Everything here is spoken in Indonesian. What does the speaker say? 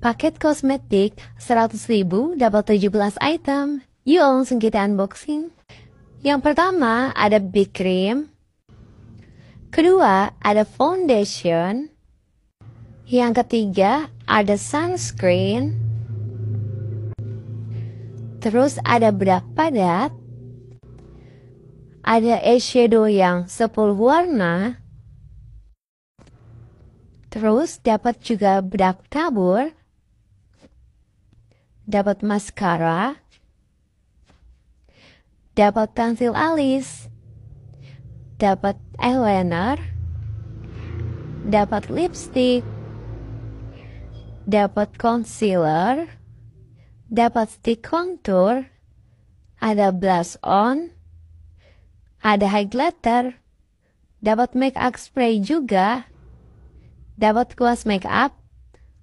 Paket kosmetik 100 ribu dapat 17 item. Yuk langsung kita unboxing. Yang pertama ada big cream. Kedua ada foundation. Yang ketiga ada sunscreen. Terus ada bedak padat. Ada eyeshadow yang 10 warna. Terus dapat juga bedak tabur. Dapat maskara. Dapat pensil alis. Dapat eyeliner. Dapat lipstick. Dapat concealer, dapat stick contour, ada blush on, ada highlighter, dapat make up spray juga, dapat kuas make up,